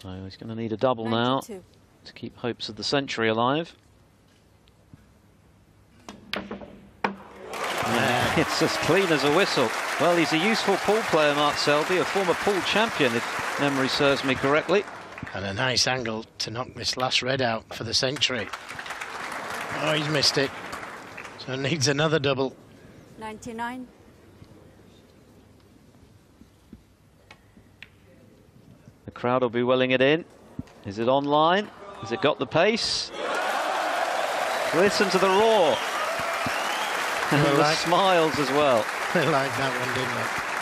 So he's going to need a double now to keep hopes of the century alive. Yeah, it's as clean as a whistle. Well, he's a useful pool player, Mark Selby, a former pool champion, if memory serves me correctly. And a nice angle to knock this last red out for the century. Oh, he's missed it. So needs another double. 99. Crowd will be willing it in. Is it online? Has it got the pace? Listen to the roar. And the like, smiles as well. They like that one, didn't they?